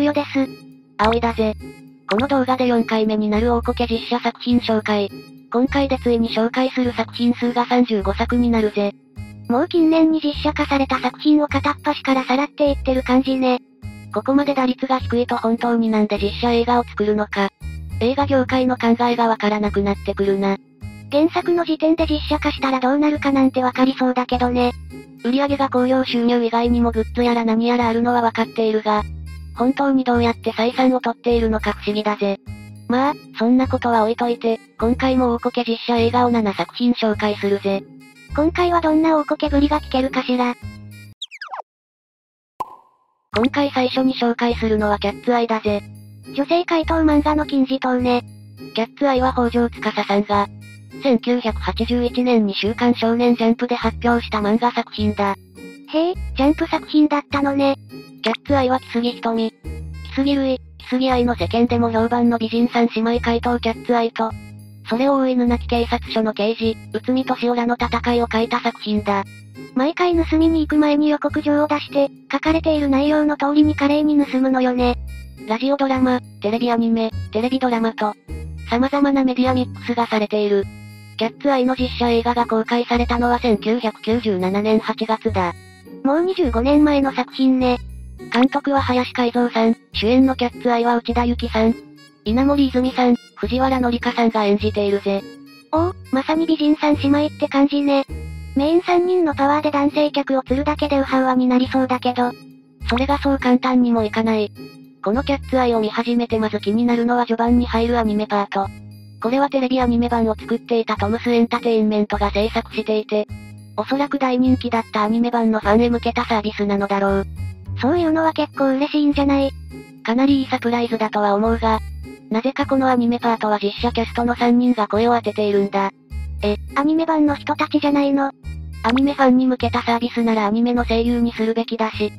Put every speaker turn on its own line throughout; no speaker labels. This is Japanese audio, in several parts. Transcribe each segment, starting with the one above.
くよです。
葵だぜ。この動画で4回目になる大こけ実写作品紹介。今回でついに紹介する作品数が35作になるぜ。
もう近年に実写化された作品を片っ端からさらっていってる感じね。
ここまで打率が低いと本当になんで実写映画を作るのか。映画業界の考えがわからなくなってくるな。
原作の時点で実写化したらどうなるかなんてわかりそうだけどね。
売上が興行収入以外にもグッズやら何やらあるのはわかっているが、本当にどうやって採算を取っているのか不思議だぜ。まあ、そんなことは置いといて、今回も大こけ実写映画を7作品紹介するぜ。
今回はどんな大こけぶりが聞けるかしら。
今回最初に紹介するのはキャッツアイだぜ。
女性怪盗漫画の金字塔ね。
キャッツアイは北条司さんが、1981年に週刊少年ジャンプで発表した漫画作品だ。
へえ、ジャンプ作品だったのね。
キャッツアイは木杉瞳。木杉類、木杉愛の世間でも評判の美人三姉妹怪盗キャッツアイと、それを追いぬなき警察署の刑事、内海敏夫らの戦いを書いた作品だ。
毎回盗みに行く前に予告状を出して、書かれている内容の通りに華麗に盗むのよね。
ラジオドラマ、テレビアニメ、テレビドラマと、様々なメディアミックスがされている。キャッツアイの実写映画が公開されたのは1997年8月だ。
もう25年前の作品ね。
監督は林海蔵さん、主演のキャッツアイは内田有紀さん、稲森泉さん、藤原紀香さんが演じているぜ。
おお、まさに美人三姉妹って感じね。メイン3人のパワーで男性客を釣るだけでウハウハになりそうだけど。
それがそう簡単にもいかない。このキャッツアイを見始めてまず気になるのは序盤に入るアニメパート。これはテレビアニメ版を作っていたトムスエンタテインメントが制作していて、おそらく大人気だったアニメ版のファンへ向けたサービスなのだろう。
そういうのは結構嬉しいんじゃない？
かなりいいサプライズだとは思うが、なぜかこのアニメパートは実写キャストの3人が声を当てているんだ。
え、アニメ版の人たちじゃないの？
アニメファンに向けたサービスならアニメの声優にするべきだし、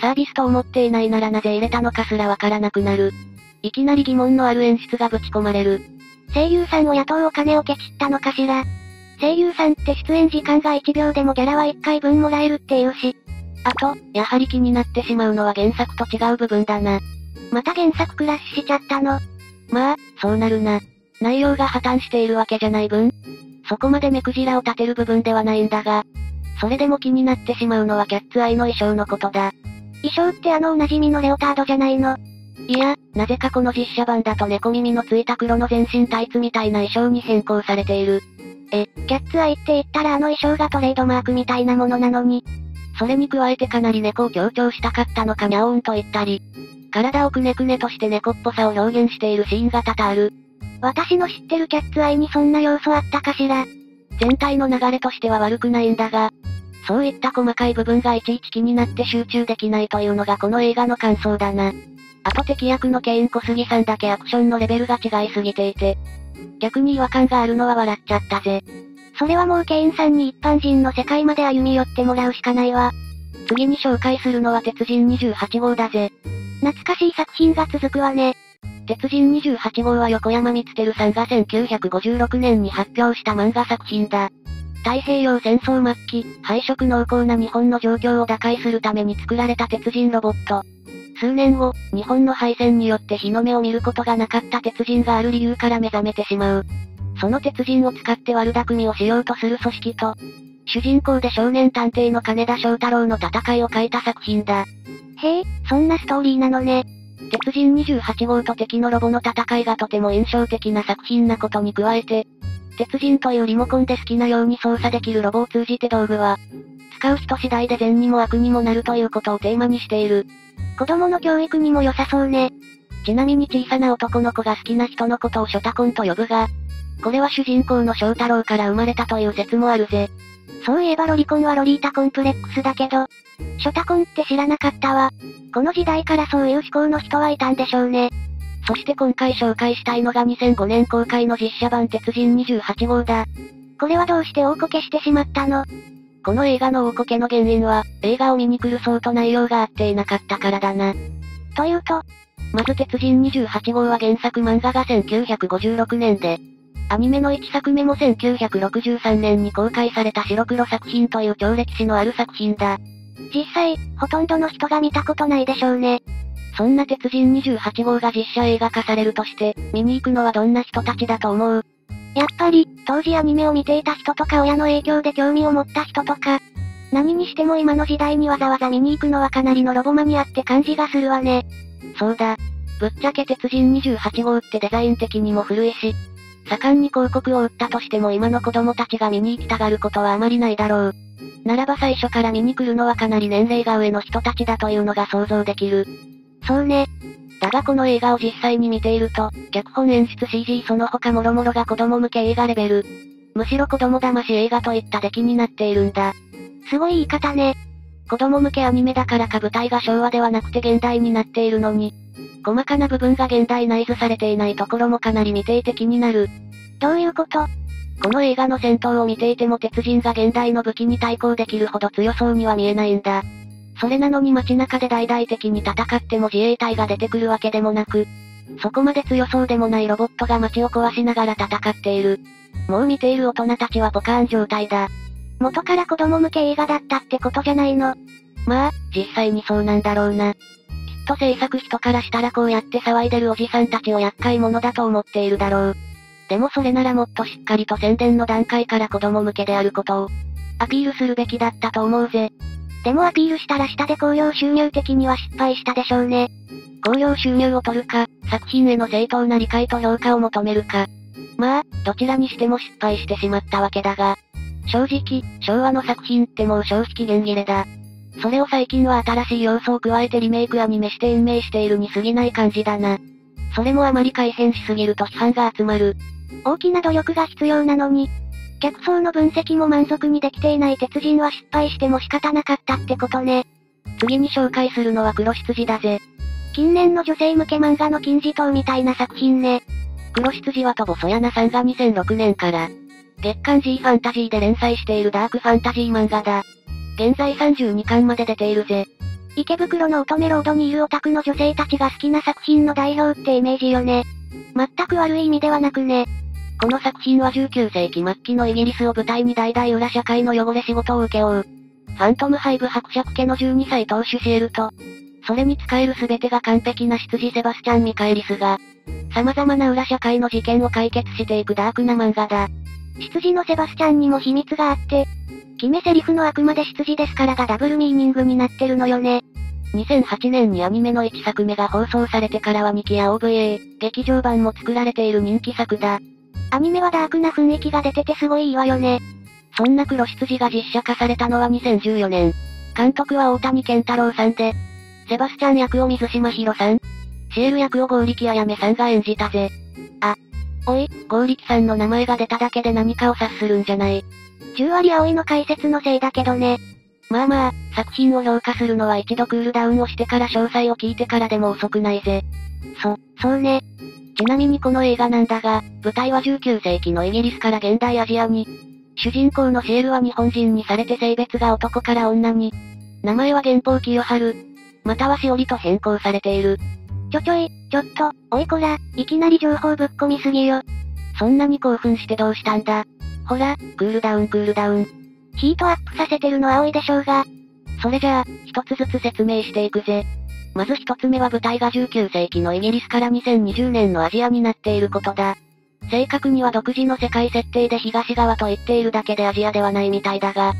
サービスと思っていないならなぜ入れたのかすらわからなくなる。いきなり疑問のある演出がぶち込まれる。
声優さんを雇うお金をケチったのかしら？声優さんって出演時間が1秒でもギャラは1回分もらえるっていうし。
あと、やはり気になってしまうのは原作と違う部分だな。
また原作クラッシュしちゃったの。
まあ、そうなるな。内容が破綻しているわけじゃない分、そこまで目くじらを立てる部分ではないんだが、それでも気になってしまうのはキャッツアイの衣装のことだ。
衣装ってあのおなじみのレオタードじゃないの
いや、なぜかこの実写版だと猫耳のついた黒の全身タイツみたいな衣装に変更されている。
え、キャッツアイって言ったらあの衣装がトレードマークみたいなものなのに。
それに加えてかなり猫を強調したかったのかにゃおーんと言ったり、体をくねくねとして猫っぽさを表現しているシーンが多々ある。
私の知ってるキャッツアイにそんな要素あったかしら
全体の流れとしては悪くないんだが、そういった細かい部分がいちいち気になって集中できないというのがこの映画の感想だな。あと敵役のケイン小杉さんだけアクションのレベルが違いすぎていて、逆に違和感があるのは笑っちゃったぜ。
それはもうケインさんに一般人の世界まで歩み寄ってもらうしかないわ。
次に紹介するのは鉄人28号だぜ。
懐かしい作品が続くわね。
鉄人28号は横山光輝さんが1956年に発表した漫画作品だ。太平洋戦争末期、廃食濃厚な日本の状況を打開するために作られた鉄人ロボット。数年後、日本の敗戦によって日の目を見ることがなかった鉄人がある理由から目覚めてしまう。その鉄人を使って悪巧みをしようとする組織と、主人公で少年探偵の金田翔太郎の戦いを書いた作品だ。
へえ、そんなストーリーなのね。
鉄人28号と敵のロボの戦いがとても印象的な作品なことに加えて、鉄人というリモコンで好きなように操作できるロボを通じて道具は、使う人次第で善にも悪にもなるということをテーマにしている。
子供の教育にも良さそうね。
ちなみに小さな男の子が好きな人のことをショタコンと呼ぶが、これは主人公の翔太郎から生まれたという説もあるぜ。
そういえばロリコンはロリータコンプレックスだけど、ショタコンって知らなかったわ。この時代からそういう思考の人はいたんでしょうね。
そして今回紹介したいのが2005年公開の実写版鉄人28号だ。
これはどうして大こけしてしまったの？
この映画の大こけの原因は、映画を見に来る層と内容が合っていなかったからだな。
というと、
まず鉄人28号は原作漫画が1956年で、アニメの1作目も1963年に公開された白黒作品という超歴史のある作品だ。
実際、ほとんどの人が見たことないでしょうね。
そんな鉄人28号が実写映画化されるとして、見に行くのはどんな人たちだと思う？
やっぱり、当時アニメを見ていた人とか親の影響で興味を持った人とか、何にしても今の時代にわざわざ見に行くのはかなりのロボマニアって感じがするわね。
そうだ。ぶっちゃけ鉄人28号ってデザイン的にも古いし、盛んに広告を売ったとしても今の子供たちが見に行きたがることはあまりないだろう。ならば最初から見に来るのはかなり年齢が上の人たちだというのが想像できる。
そうね。
だがこの映画を実際に見ていると、脚本演出 CG その他諸々が子供向け映画レベル。むしろ子供騙し映画といった出来になっているんだ。
すごい言い方ね。
子供向けアニメだからか舞台が昭和ではなくて現代になっているのに、細かな部分が現代内図されていないところもかなり見ていて気になる。
どういうこと？
この映画の戦闘を見ていても鉄人が現代の武器に対抗できるほど強そうには見えないんだ。それなのに街中で大々的に戦っても自衛隊が出てくるわけでもなく、そこまで強そうでもないロボットが街を壊しながら戦っている。もう見ている大人たちはポカーン状態だ。
元から子供向け映画だったってことじゃないの。
まあ、実際にそうなんだろうな。きっと制作人からしたらこうやって騒いでるおじさんたちを厄介者だと思っているだろう。でもそれならもっとしっかりと宣伝の段階から子供向けであることを、アピールするべきだったと思うぜ。
でもアピールしたら下で興行収入的には失敗したでしょうね。
興行収入を取るか、作品への正当な理解と評価を求めるか。まあ、どちらにしても失敗してしまったわけだが。正直、昭和の作品ってもう消費期限切れだ。それを最近は新しい要素を加えてリメイクアニメして延命しているに過ぎない感じだな。それもあまり改変しすぎると批判が集まる。
大きな努力が必要なのに、客層の分析も満足にできていない鉄人は失敗しても仕方なかったってことね。
次に紹介するのは黒羊だぜ。
近年の女性向け漫画の金字塔みたいな作品ね。
黒羊はとぼそやなさんが2006年から、月刊 G ファンタジーで連載しているダークファンタジー漫画だ。現在32巻まで出ているぜ。
池袋の乙女ロードにいるオタクの女性たちが好きな作品の代表ってイメージよね。全く悪い意味ではなくね。
この作品は19世紀末期のイギリスを舞台に代々裏社会の汚れ仕事を請け負う。ファントムハイブ伯爵家の12歳当主シエルと、それに使える全てが完璧な執事セバスチャン・ミカエリスが、様々な裏社会の事件を解決していくダークな漫画だ。
執事のセバスチャンにも秘密があって、決め台詞のあくまで執事ですからがダブルミーニングになってるのよね。
2008年にアニメの1作目が放送されてからは2期や OVA、劇場版も作られている人気作だ。
アニメはダークな雰囲気が出ててすごいいいわよね。
そんな黒羊が実写化されたのは2014年。監督は大谷健太郎さんで、セバスチャン役を水島博さん、シエル役をゴーリキあやめさんが演じたぜ。あ、おい、ゴーリキさんの名前が出ただけで何かを察するんじゃない。
10割葵の解説のせいだけどね。
まあまあ、作品を評価するのは一度クールダウンをしてから詳細を聞いてからでも遅くないぜ。
そ、そうね。
ちなみにこの映画なんだが、舞台は19世紀のイギリスから現代アジアに、主人公のシエルは日本人にされて性別が男から女に、名前は原宝清春、またはしおりと変更されている。
ちょちょい、ちょっと、おいこら、いきなり情報ぶっ込みすぎよ。
そんなに興奮してどうしたんだほら、クールダウンクールダウン。
ヒートアップさせてるのは多いでしょうが。
それじゃあ、一つずつ説明していくぜ。まず一つ目は舞台が19世紀のイギリスから2020年のアジアになっていることだ。正確には独自の世界設定で東側と言っているだけでアジアではないみたいだが。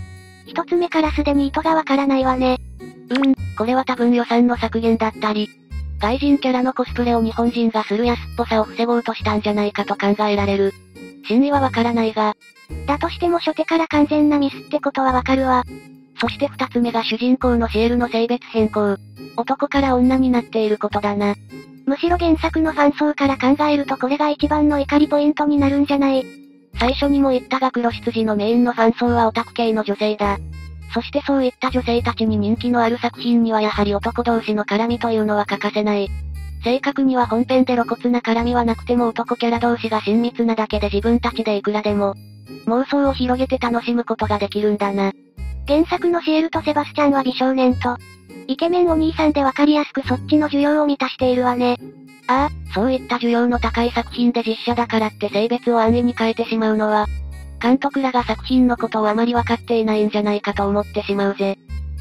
一つ目からすでに意図がわからないわね。
うーん、これは多分予算の削減だったり、外人キャラのコスプレを日本人がする安っぽさを防ごうとしたんじゃないかと考えられる。真意はわからないが。
だとしても初手から完全なミスってことはわかるわ。
そして二つ目が主人公のシエルの性別変更。男から女になっていることだな。
むしろ原作のファン層から考えるとこれが一番の怒りポイントになるんじゃない
最初にも言ったが黒羊のメインのファン層はオタク系の女性だ。そしてそういった女性たちに人気のある作品にはやはり男同士の絡みというのは欠かせない。正確には本編で露骨な絡みはなくても男キャラ同士が親密なだけで自分たちでいくらでも、妄想を広げて楽しむことができるんだな。
原作のシエルとセバスチャンは美少年と、イケメンお兄さんでわかりやすくそっちの需要を満たしているわね。
ああ、そういった需要の高い作品で実写だからって性別を安易に変えてしまうのは、監督らが作品のことをあまり分かっていないんじゃないかと思ってしまうぜ。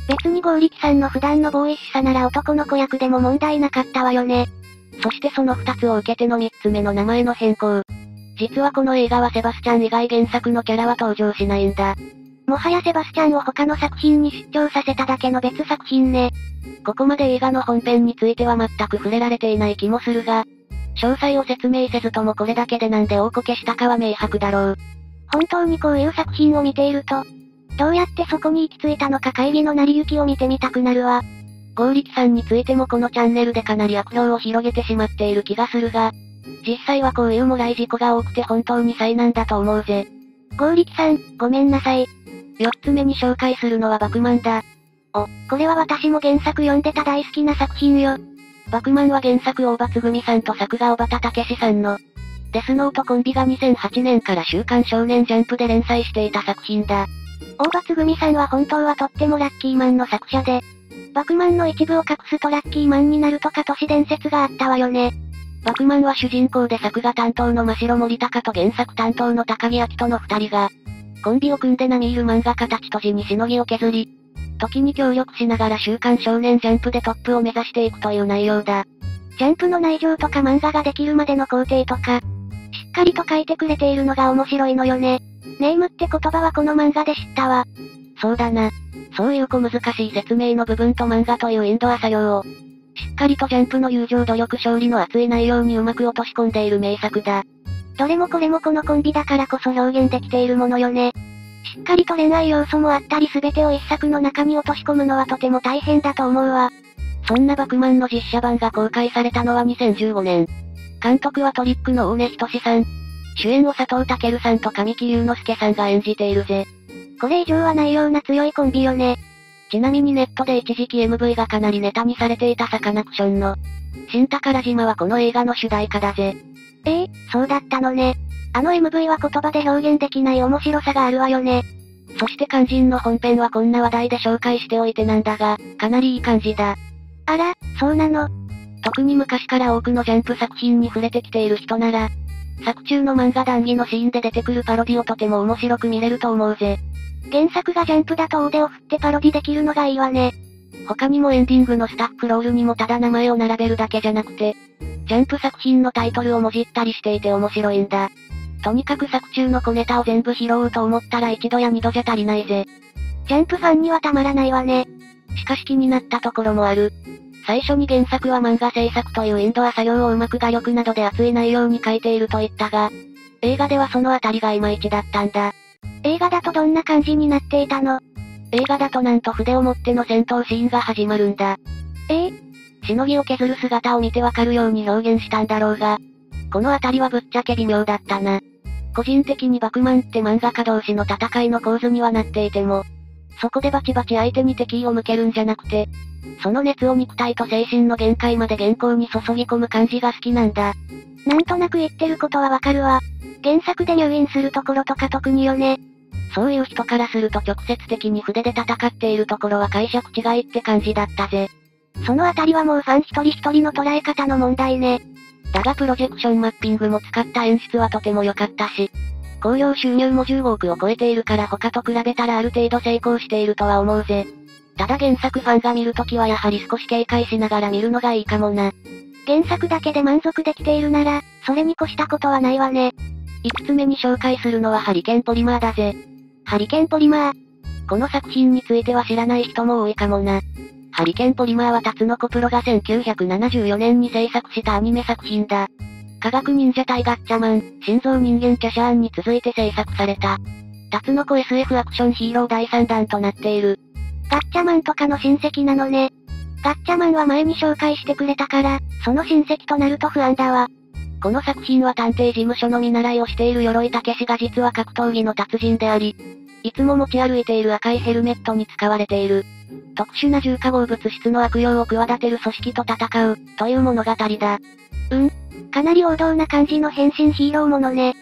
別に剛力さんの普段のボーイッシュさなら男の子役でも問題なかったわよね。
そしてその二つを受けての三つ目の名前の変更。実はこの映画はセバスチャン以外原作のキャラは登場しないんだ。
もはやセバスチャンを他の作品に出張させただけの別作品ね。
ここまで映画の本編については全く触れられていない気もするが、詳細を説明せずともこれだけでなんで大こけしたかは明白だろう。
本当にこういう作品を見ていると、どうやってそこに行き着いたのか会議の成り行きを見てみたくなるわ。
剛力さんについてもこのチャンネルでかなり悪評を広げてしまっている気がするが、実際はこういうもらい事故が多くて本当に災難だと思うぜ。
剛力さん、ごめんなさい。
四つ目に紹介するのはバクマンだ。
お、これは私も原作読んでた大好きな作品よ。
バクマンは原作大場つぐみさんと作画小畑武史さんの、デスノートコンビが2008年から週刊少年ジャンプで連載していた作品だ。
大場つぐみさんは本当はとってもラッキーマンの作者で、バクマンの一部を隠すとラッキーマンになるとか都市伝説があったわよね。
バクマンは主人公で作画担当の真城森高と原作担当の高木明との二人が、コンビを組んで並みいる漫画家たちと地にしのぎを削り、時に協力しながら週刊少年ジャンプでトップを目指していくという内容だ。
ジャンプの内情とか漫画ができるまでの工程とか、しっかりと書いてくれているのが面白いのよね。ネームって言葉はこの漫画で知ったわ。
そうだな。そういう小難しい説明の部分と漫画というインドア作業を、しっかりとジャンプの友情努力勝利の熱い内容にうまく落とし込んでいる名作だ。
どれもこれもこのコンビだからこそ表現できているものよね。しっかりと恋愛要素もあったり全てを一作の中に落とし込むのはとても大変だと思うわ。
そんなバクマンの実写版が公開されたのは2015年。監督はトリックの大根仁さん。主演を佐藤健さんと神木隆之介さんが演じているぜ。
これ以上はないような強いコンビよね。
ちなみにネットで一時期 MV がかなりネタにされていたサカナクションの、新宝島はこの映画の主題歌だぜ。
ええー、そうだったのね。あの MV は言葉で表現できない面白さがあるわよね。
そして肝心の本編はこんな話題で紹介しておいてなんだが、かなりいい感じだ。
あら、そうなの。
特に昔から多くのジャンプ作品に触れてきている人なら、作中の漫画談義のシーンで出てくるパロディをとても面白く見れると思うぜ。
原作がジャンプだと腕を振ってパロディできるのがいいわね。
他にもエンディングのスタッフロールにもただ名前を並べるだけじゃなくて、ジャンプ作品のタイトルをもじったりしていて面白いんだ。とにかく作中の小ネタを全部拾おうと思ったら一度や二度じゃ足りないぜ。
ジャンプファンにはたまらないわね。
しかし気になったところもある。最初に原作は漫画制作というインドア作業をうまく画力などで熱い内容に書いていると言ったが、映画ではそのあたりがいまいちだったんだ。
映画だとどんな感じになっていたの？
映画だとなんと筆を持っての戦闘シーンが始まるんだ。
ええ？
しのぎを削る姿を見てわかるように表現したんだろうが、このあたりはぶっちゃけ微妙だったな。個人的にバクマンって漫画家同士の戦いの構図にはなっていても、そこでバチバチ相手に敵意を向けるんじゃなくて、その熱を肉体と精神の限界まで原稿に注ぎ込む感じが好きなんだ。
なんとなく言ってることはわかるわ。原作で入院するところとか特によね。
そういう人からすると直接的に筆で戦っているところは解釈違いって感じだったぜ。
そのあたりはもうファン一人一人の捉え方の問題ね。
だがプロジェクションマッピングも使った演出はとても良かったし、興行収入も15億を超えているから他と比べたらある程度成功しているとは思うぜ。ただ原作ファンが見るときはやはり少し警戒しながら見るのがいいかもな。
原作だけで満足できているなら、それに越したことはないわね。
5つ目に紹介するのはハリケーンポリマーだぜ。
ハリケーンポリマー。
この作品については知らない人も多いかもな。ハリケーンポリマーはタツノコプロが1974年に制作したアニメ作品だ。科学忍者対ガッチャマン、心臓人間キャシャーンに続いて制作された。タツノコ SF アクションヒーロー第3弾となっている。
ガッチャマンとかの親戚なのね。ガッチャマンは前に紹介してくれたから、その親戚となると不安だわ。
この作品は探偵事務所の見習いをしている鎧武士が実は格闘技の達人であり、いつも持ち歩いている赤いヘルメットに使われている。特殊な重化合物質の悪用を企てる組織と戦う、という物語だ。
うん。かなり王道な感じの変身ヒーローものね。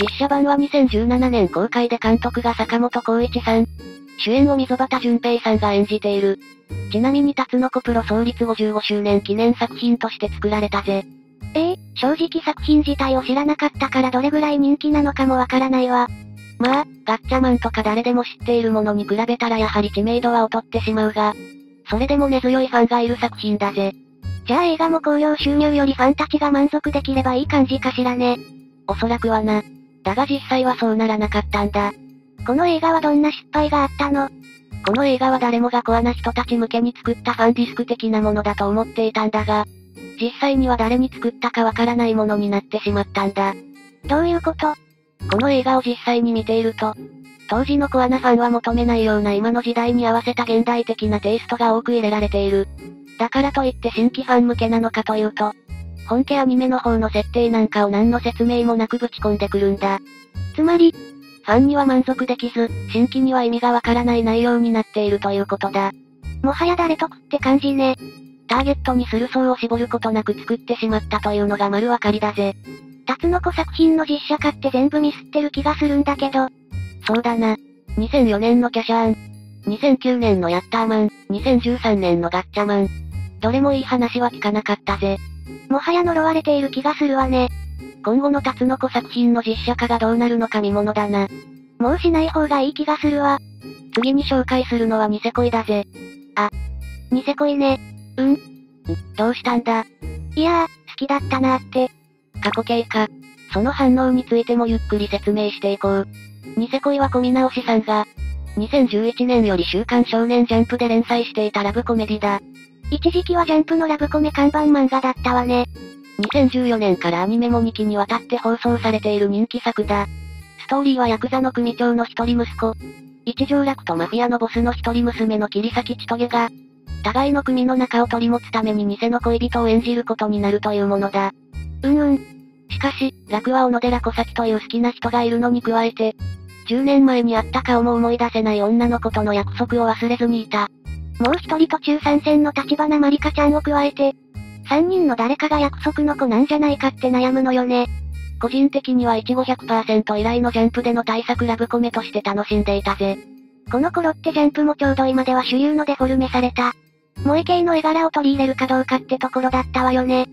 実写版は2017年公開で監督が坂本光一さん。主演を溝端淳平さんが演じている。ちなみにタツノコプロ創立55周年記念作品として作られたぜ。
ええー、正直作品自体を知らなかったからどれぐらい人気なのかもわからないわ。
まあ、ガッチャマンとか誰でも知っているものに比べたらやはり知名度は劣ってしまうが、それでも根強いファンがいる作品だぜ。
じゃあ映画も興行収入よりファンたちが満足できればいい感じかしらね。
おそらくはな。だが実際はそうならなかったんだ。
この映画はどんな失敗があったの？
この映画は誰もがコアな人たち向けに作ったファンディスク的なものだと思っていたんだが、実際には誰に作ったかわからないものになってしまったんだ。
どういうこと？
この映画を実際に見ていると、当時のコアなファンは求めないような今の時代に合わせた現代的なテイストが多く入れられている。だからといって新規ファン向けなのかというと、本家アニメの方の設定なんかを何の説明もなくぶち込んでくるんだ。
つまり、
ファンには満足できず、新規には意味がわからない内容になっているということだ。
もはや誰得って感じね。
ターゲットにする層を絞ることなく作ってしまったというのが丸わかりだぜ。
タツノコ作品の実写化って全部ミスってる気がするんだけど。
そうだな。2004年のキャシャーン。2009年のヤッターマン。2013年のガッチャマン。どれもいい話は聞かなかったぜ。
もはや呪われている気がするわね。
今後のタツノコ作品の実写化がどうなるのか見ものだな。
もうしない方がいい気がするわ。
次に紹介するのはニセ恋だぜ。
あ、ニセ恋ね。
うんどうしたんだ？
いやー、好きだったなーって。
過去形か。その反応についてもゆっくり説明していこう。ニセ恋は小見直しさんが、2011年より週刊少年ジャンプで連載していたラブコメディだ。
一時期はジャンプのラブコメ看板漫画だったわね。
2014年からアニメも2期にわたって放送されている人気作だ。ストーリーはヤクザの組長の一人息子。一条楽とマフィアのボスの一人娘の桐崎千棘が、互いの組の中を取り持つために偽の恋人を演じることになるというものだ。
うんうん。
しかし、楽は小野寺小崎という好きな人がいるのに加えて、10年前に会った顔も思い出せない女の子との約束を忘れずにいた。
もう一人途中参戦の立花まりかちゃんを加えて、三人の誰かが約束の子なんじゃないかって悩むのよね。
個人的にはイチゴ100%以来のジャンプでの対策ラブコメとして楽しんでいたぜ。
この頃ってジャンプもちょうど今では主流のデフォルメされた。萌え系の絵柄を取り入れるかどうかってところだったわよね。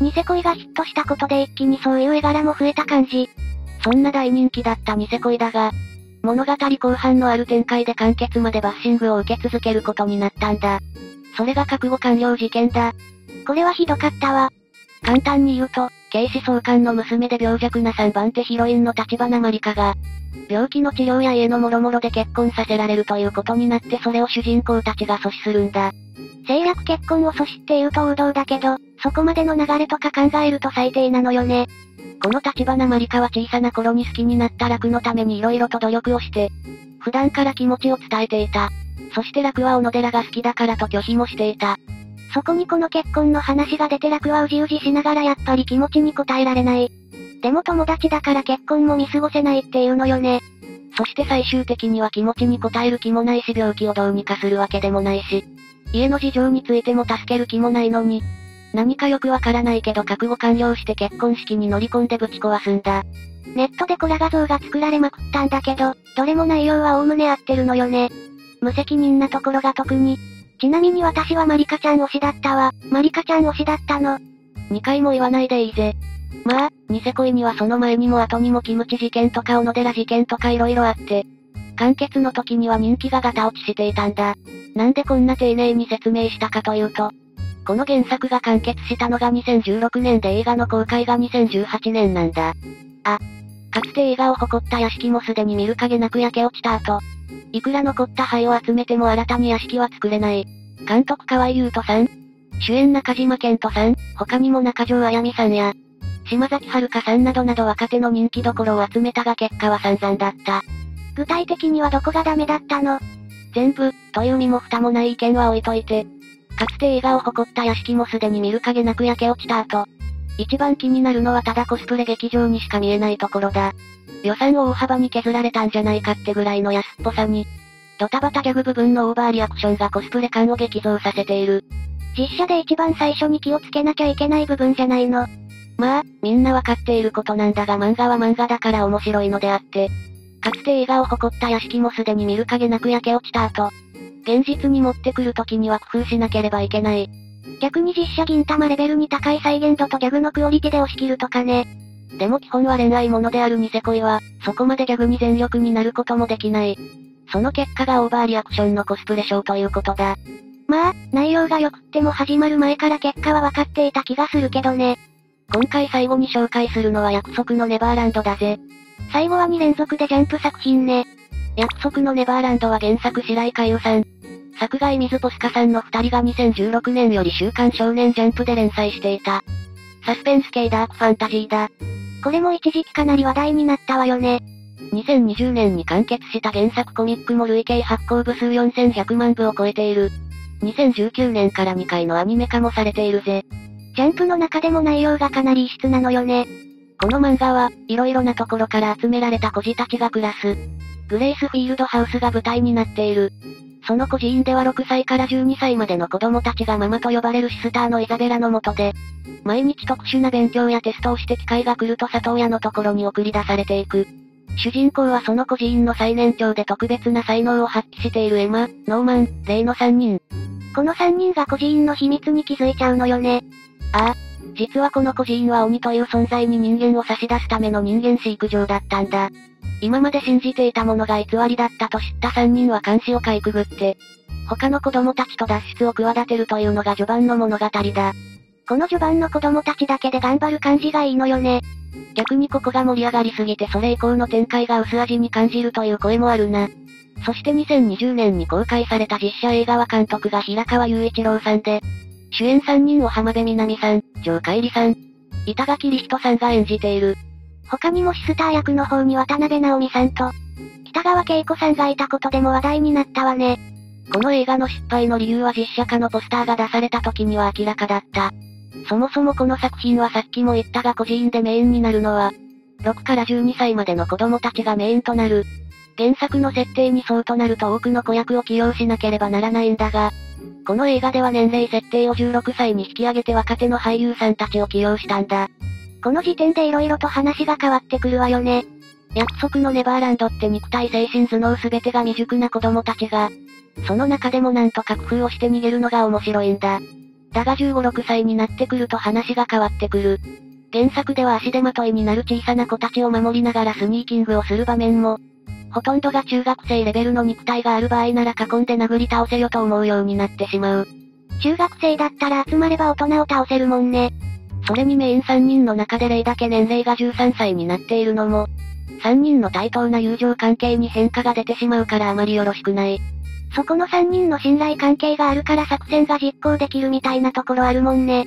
ニセ恋がヒットしたことで一気にそういう絵柄も増えた感じ。
そんな大人気だったニセ恋だが、物語後半のある展開で完結までバッシングを受け続けることになったんだ。それが覚悟完了事件だ。
これはひどかったわ。
簡単に言うと、警視総監の娘で病弱な3番手ヒロインの立花まりかが、病気の治療や家の諸々で結婚させられるということになってそれを主人公たちが阻止するんだ。
政略結婚を阻止って言うと王道だけど、そこまでの流れとか考えると最低なのよね。
この立花まりかは小さな頃に好きになった楽のために色々と努力をして、普段から気持ちを伝えていた。そして楽は小野寺が好きだからと拒否もしていた。
そこにこの結婚の話が出て楽はうじうじしながらやっぱり気持ちに応えられない。でも友達だから結婚も見過ごせないっていうのよね。
そして最終的には気持ちに応える気もないし病気をどうにかするわけでもないし、家の事情についても助ける気もないのに、何かよくわからないけど覚悟完了して結婚式に乗り込んでぶち壊すんだ。
ネットでコラ画像が作られまくったんだけど、どれも内容は概ね合ってるのよね。無責任なところが特に。ちなみに私はマリカちゃん推しだったわ。マリカちゃん推しだったの。
2回も言わないでいいぜ。まあ、ニセ恋にはその前にも後にもキムチ事件とか小野寺事件とか色々あって、完結の時には人気がガタ落ちしていたんだ。なんでこんな丁寧に説明したかというと、この原作が完結したのが2016年で映画の公開が2018年なんだ。あ、かつて映画を誇った屋敷もすでに見る影なく焼け落ちた後、いくら残った灰を集めても新たに屋敷は作れない。監督河合優斗さん。主演中島健人さん、他にも中条あやみさんや、島崎遥さんなどなど若手の人気どころを集めたが結果は散々だった。
具体的にはどこがダメだったの？
全部、という身も蓋もない意見は置いといて、かつて映画を誇った屋敷もすでに見る影なく焼け落ちた後、一番気になるのはただコスプレ劇場にしか見えないところだ。予算を大幅に削られたんじゃないかってぐらいの安っぽさに、ドタバタギャグ部分のオーバーリアクションがコスプレ感を激増させている。
実写で一番最初に気をつけなきゃいけない部分じゃないの。
まあ、みんなわかっていることなんだが漫画は漫画だから面白いのであって、かつて映画を誇った屋敷もすでに見る影なく焼け落ちた後、現実に持ってくる時には工夫しなければいけない。
逆に実写銀玉レベルに高い再現度とギャグのクオリティで押し切るとかね。
でも基本は恋愛ものであるニセ恋は、そこまでギャグに全力になることもできない。その結果がオーバーリアクションのコスプレショーということだ。
まあ、内容が良くっても始まる前から結果は分かっていた気がするけどね。
今回最後に紹介するのは約束のネバーランドだぜ。
最後は2連続でジャンプ作品ね。
約束のネバーランドは原作白井海優さん。作外水ポスカさんの二人が2016年より週刊少年ジャンプで連載していた。サスペンス系ダークファンタジーだ。
これも一時期かなり話題になったわよね。
2020年に完結した原作コミックも累計発行部数4100万部を超えている。2019年から2回のアニメ化もされているぜ。
ジャンプの中でも内容がかなり異質なのよね。
この漫画は、色々なところから集められた孤児たちが暮らす、グレイスフィールドハウスが舞台になっている。その孤児院では6歳から12歳までの子供たちがママと呼ばれるシスターのイザベラのもとで、毎日特殊な勉強やテストをして機会が来ると里親のところに送り出されていく。主人公はその孤児院の最年長で特別な才能を発揮しているエマ、ノーマン、レイの3人。
この3人が孤児院の秘密に気づいちゃうのよね。
ああ。実はこの孤児院は鬼という存在に人間を差し出すための人間飼育場だったんだ。今まで信じていたものが偽りだったと知った3人は監視をかいくぐって、他の子供たちと脱出を企てるというのが序盤の物語だ。
この序盤の子供たちだけで頑張る感じがいいのよね。
逆にここが盛り上がりすぎてそれ以降の展開が薄味に感じるという声もあるな。そして2020年に公開された実写映画は監督が平川雄一郎さんで、主演3人を浜辺美波さん、城海里さん、板垣理人さんが演じている。
他にもシスター役の方に渡辺直美さんと、北川景子さんがいたことでも話題になったわね。
この映画の失敗の理由は実写化のポスターが出された時には明らかだった。そもそもこの作品はさっきも言ったが孤児院でメインになるのは、6から12歳までの子供たちがメインとなる。原作の設定にそうとなると多くの子役を起用しなければならないんだが、この映画では年齢設定を16歳に引き上げて若手の俳優さんたちを起用したんだ。
この時点で色々と話が変わってくるわよね。
約束のネバーランドって肉体精神頭脳すべてが未熟な子供たちが、その中でもなんとか工夫をして逃げるのが面白いんだ。だが15、6歳になってくると話が変わってくる。原作では足手まといになる小さな子たちを守りながらスニーキングをする場面も、ほとんどが中学生レベルの肉体がある場合なら囲んで殴り倒せよと思うようになってしまう。
中学生だったら集まれば大人を倒せるもんね。
それにメイン3人の中でレイだけ年齢が13歳になっているのも、3人の対等な友情関係に変化が出てしまうからあまりよろしくない。
そこの3人の信頼関係があるから作戦が実行できるみたいなところあるもんね。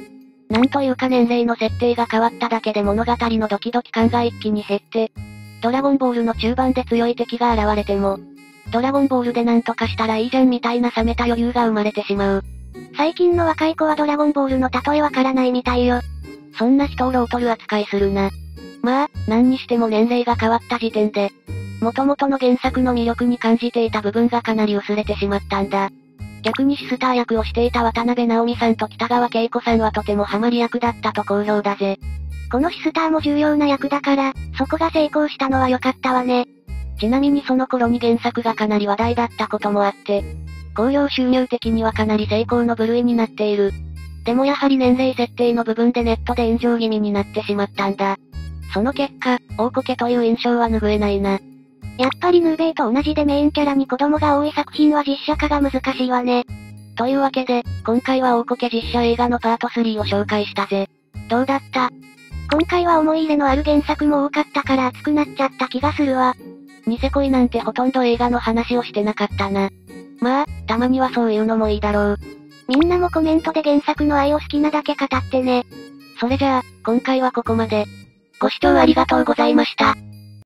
なんというか年齢の設定が変わっただけで物語のドキドキ感が一気に減って、ドラゴンボールの中盤で強い敵が現れても、ドラゴンボールでなんとかしたらいいじゃんみたいな冷めた余裕が生まれてしまう。
最近の若い子はドラゴンボールの例えわからないみたいよ。
そんな人をロートル扱いするな。まあ、何にしても年齢が変わった時点で、元々の原作の魅力に感じていた部分がかなり薄れてしまったんだ。逆にシスター役をしていた渡辺直美さんと北川景子さんはとてもハマり役だったと好評だぜ。
このシスターも重要な役だから、そこが成功したのは良かったわね。
ちなみにその頃に原作がかなり話題だったこともあって、興行収入的にはかなり成功の部類になっている。でもやはり年齢設定の部分でネットで炎上気味になってしまったんだ。その結果、大こけという印象は拭えないな。
やっぱりヌーベイと同じでメインキャラに子供が多い作品は実写化が難しいわね。
というわけで、今回は大こけ実写映画のパート3を紹介したぜ。どうだった？
今回は思い入れのある原作も多かったから熱くなっちゃった気がするわ。
ニセ恋なんてほとんど映画の話をしてなかったな。まあ、たまにはそういうのもいいだろう。
みんなもコメントで原作の愛を好きなだけ語ってね。
それじゃあ、今回はここまで。ご視聴ありがとうございました。